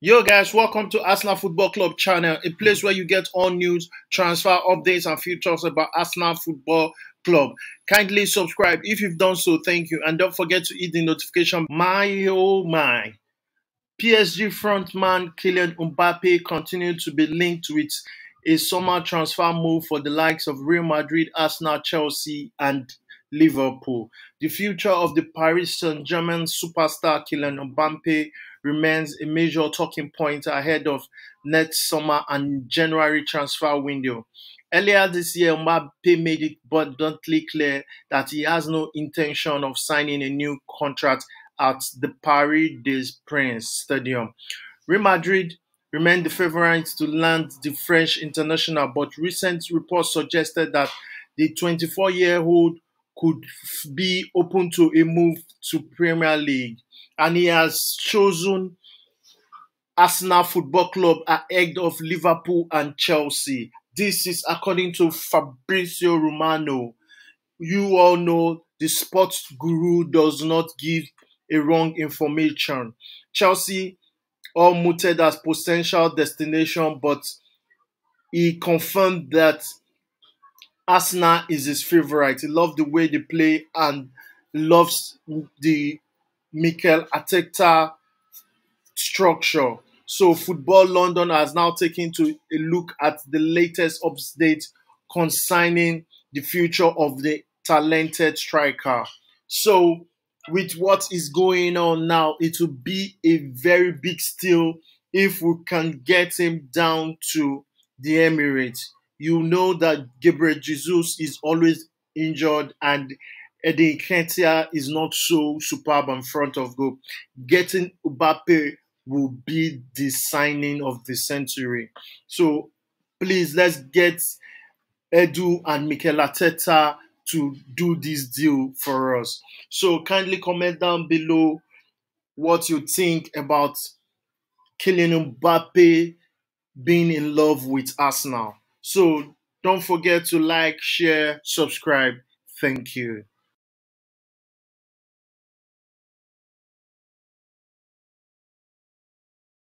Yo guys, welcome to Arsenal Football Club channel, a place where you get all news, transfer updates and futures about Arsenal Football Club. Kindly subscribe if you've done so, thank you. And don't forget to hit the notification. My oh my. PSG frontman Kylian Mbappe continued to be linked with a summer transfer move for the likes of Real Madrid, Arsenal, Chelsea and Liverpool. The future of the Paris Saint-Germain superstar Kylian Mbappe remains a major talking point ahead of next summer and January transfer window. Earlier this year, Mbappe made it abundantly clear that he has no intention of signing a new contract at the Paris des Princes Stadium. Real Madrid remained the favourites to land the French international, but recent reports suggested that the 24 year old could be open to a move to Premier League, and he has chosen Arsenal Football Club ahead of Liverpool and Chelsea. This is according to Fabrizio Romano. You all know the sports guru does not give a wrong information. Chelsea all mooted as potential destination, but he confirmed that Arsenal is his favorite. He loves the way they play and loves the Mikel Arteta structure. So Football London has now taken to a look at the latest update concerning the future of the talented striker. So with what is going on now, it will be a very big steal if we can get him down to the Emirates you know that Gabriel Jesus is always injured and Eddie Nketiah is not so superb in front of goal. Getting Mbappe will be the signing of the century. So please let's get Edu and Mikel Arteta to do this deal for us. So kindly comment down below what you think about Kylian Mbappe being in love with Arsenal. So don't forget to like, share, subscribe. Thank you.